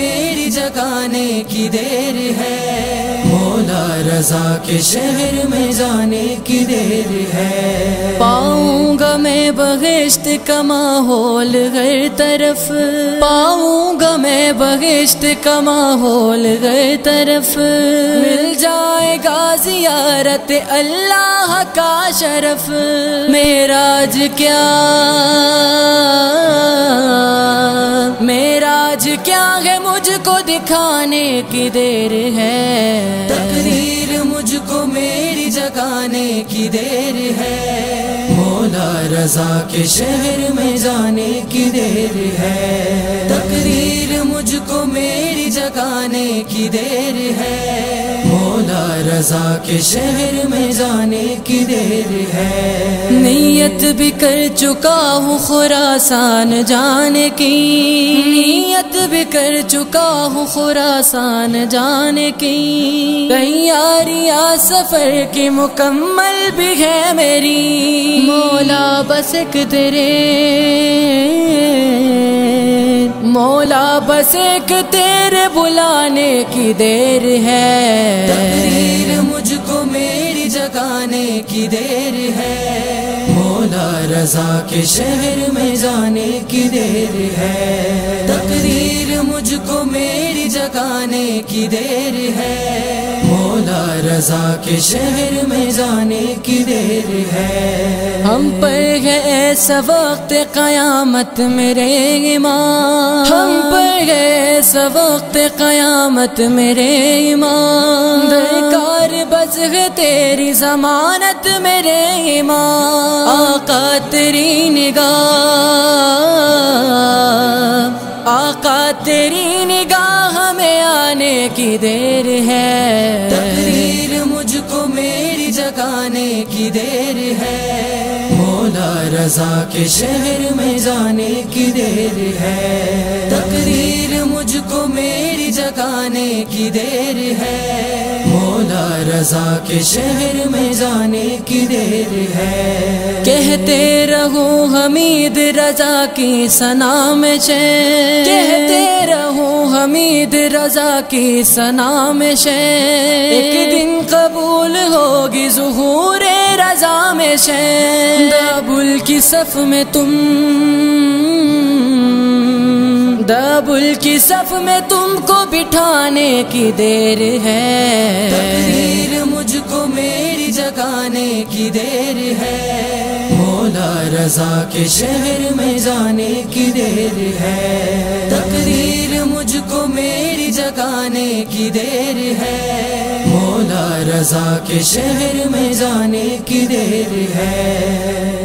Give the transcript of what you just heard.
मेरी जगाने की देर है। मौला रजा के शहर में जाने की देर है। पाऊँगा मैं बहिश्त का माहौल हर तरफ़। पाऊँगा मैं बहिश्त का माहौल हर तरफ़। मिल जाएगा जियारत अल्लाह का शरफ। मेराज क्या? दिखाने की देर है। तकदीर मुझको मेरी जगाने की देर है। मौला रजा के शहर में जाने की देर है। तकदीर मुझको मेरी जगाने की देर है। रजा के शहर में जाने की देर है। नीयत भी कर चुका हूँ खुरासान जाने की। नीयत भी कर चुका हूँ खुरासान जाने की। तैयारियाँ सफ़र की मुकम्मल भी है मेरी। मोला बस एक तेरे। मौला, बस एक तेरे बुलाने की देर है। तकदीर मुझको मेरी जगाने की देर है। मौला, रजा के शहर में जाने की देर है। तकदीर मुझको मेरी जगाने की देर है। मौला रजा के शहर में जाने की देर है। हम पर है ऐसा वक्त कयामत मेरे ईमान। हम पर है ऐसा वक्त कयामत मेरे ईमान। दरकार बस है तेरी जमानत मेरे ईमान। आका तेरी निगाह आका तेरी की देर है। तकदीर मुझको मेरी जगाने की देर है। मौला रजा के शहर में जाने की देर है। तकदीर मुझको मेरी जगाने की देर है। मौला रजा के शहर में जाने की देर है। कहते रहो हमीद रजा की सना में चैन। कहते रहो हमीद रजा की सना में शैन एक दिन कबूल होगी जुहूर रजा में शैन दबुल की सफ में तुम। दबुल की सफ में तुमको बिठाने की देर है। तकदीर मुझको मेरी जगाने की देर है। मौला रजा के शहर में जाने की देर है। तकदीर मुझको मेरी जगाने की देर है। मौला रजा के शहर में जाने की देर है।